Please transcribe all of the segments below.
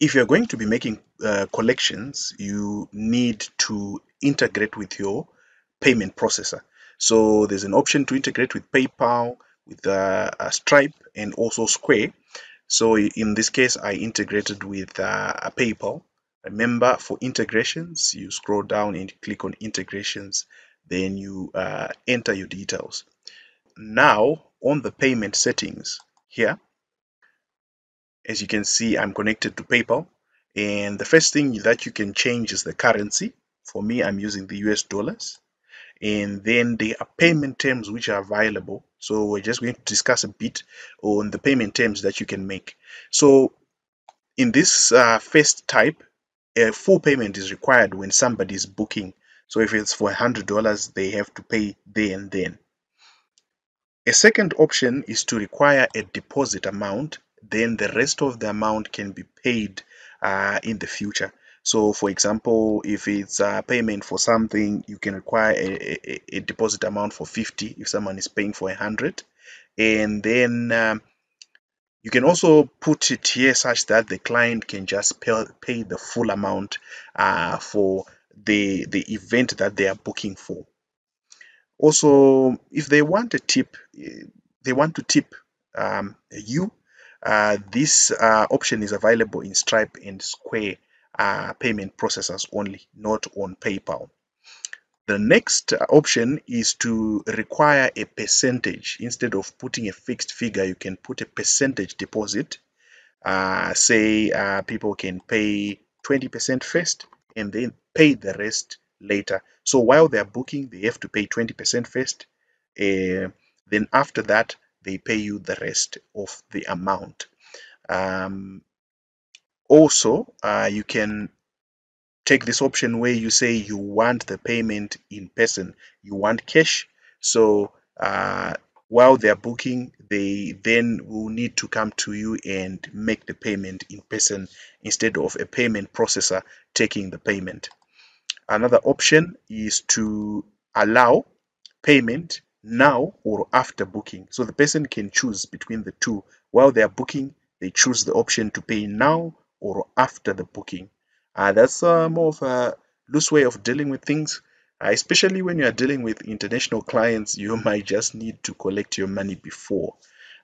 If you're going to be making uh, collections, you need to integrate with your payment processor. So there's an option to integrate with PayPal, with uh, Stripe, and also Square. So in this case, I integrated with uh, PayPal. Remember, for integrations, you scroll down and click on integrations, then you uh, enter your details. Now, on the payment settings here, as you can see, I'm connected to PayPal. And the first thing that you can change is the currency. For me, I'm using the US dollars. And then there are payment terms which are available. So we're just going to discuss a bit on the payment terms that you can make. So in this uh, first type, a full payment is required when somebody is booking. So if it's for $100, they have to pay there and then. A second option is to require a deposit amount then the rest of the amount can be paid uh, in the future. So, for example, if it's a payment for something, you can require a, a, a deposit amount for 50 if someone is paying for 100. And then um, you can also put it here such that the client can just pay, pay the full amount uh, for the, the event that they are booking for. Also, if they want a tip, eh, they want to tip um, you, uh, this uh, option is available in Stripe and Square uh, payment processors only, not on PayPal. The next option is to require a percentage. Instead of putting a fixed figure, you can put a percentage deposit. Uh, say uh, people can pay 20% first and then pay the rest later. So while they're booking, they have to pay 20% first. Uh, then after that, they pay you the rest of the amount. Um, also, uh, you can take this option where you say you want the payment in person, you want cash. So uh, while they're booking, they then will need to come to you and make the payment in person instead of a payment processor taking the payment. Another option is to allow payment now or after booking. So the person can choose between the two. While they are booking, they choose the option to pay now or after the booking. Uh, that's uh, more of a loose way of dealing with things. Uh, especially when you are dealing with international clients, you might just need to collect your money before.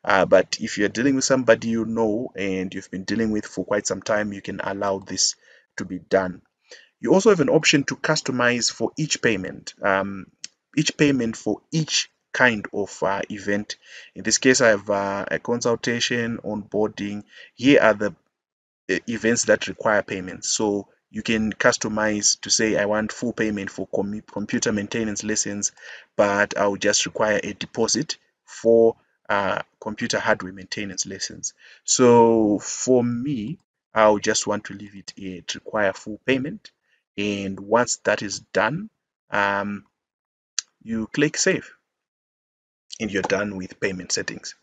Uh, but if you're dealing with somebody you know and you've been dealing with for quite some time, you can allow this to be done. You also have an option to customize for each payment. Um, each payment for each kind of uh, event. In this case, I have uh, a consultation, onboarding. Here are the uh, events that require payments. So you can customize to say I want full payment for com computer maintenance lessons, but I'll just require a deposit for uh, computer hardware maintenance lessons. So for me, I'll just want to leave it at require full payment. And once that is done, um, you click save and you're done with payment settings.